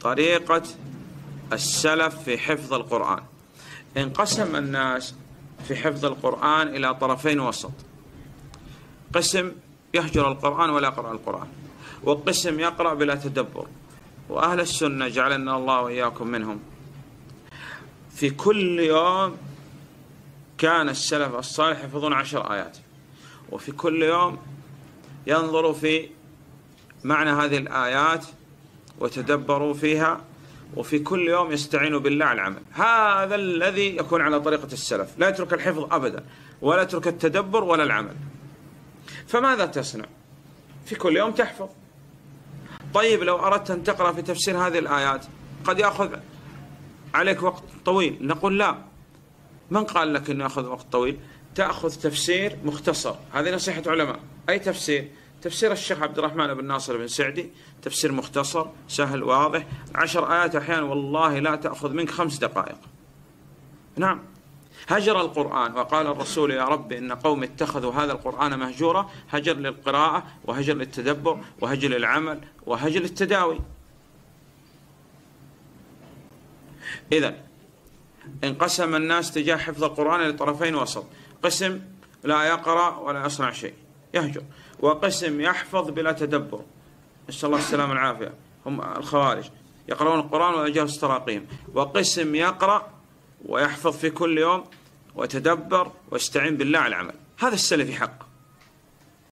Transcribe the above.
طريقة السلف في حفظ القرآن. انقسم الناس في حفظ القرآن إلى طرفين وسط. قسم يهجر القرآن ولا يقرأ القرآن. وقسم يقرأ بلا تدبر. وأهل السنة جعلنا الله وإياكم منهم. في كل يوم كان السلف الصالح يحفظون عشر آيات. وفي كل يوم ينظروا في معنى هذه الآيات وتدبروا فيها وفي كل يوم يستعينوا بالله على العمل. هذا الذي يكون على طريقة السلف. لا يترك الحفظ أبدا ولا يترك التدبر ولا العمل. فماذا تصنع؟ في كل يوم تحفظ. طيب لو أردت أن تقرأ في تفسير هذه الآيات قد يأخذ عليك وقت طويل. نقول لا. من قال لك أنه يأخذ وقت طويل؟ تأخذ تفسير مختصر. هذه نصيحة علماء. أي تفسير؟ تفسير الشيخ عبد الرحمن بن ناصر بن سعدي تفسير مختصر سهل واضح. عشر آيات أحيانا والله لا تأخذ منك خمس دقائق. نعم. هجر القرآن وقال الرسول يا رب إن قوم اتخذوا هذا القرآن مهجورا هجر للقراءة وهجر للتدبر وهجر للعمل وهجر للتداوي. إذا انقسم الناس تجاه حفظ القرآن لطرفين وسط. قسم لا يقرأ ولا يصنع شيء. يهجر. وقسم يحفظ بلا تدبر. نسأل الله السلامة والعافية. هم الخوارج. يقرؤون القرآن ويجلس تراقيهم وقسم يقرأ ويحفظ في كل يوم ويتدبر ويستعين بالله على العمل. هذا السلفي حق.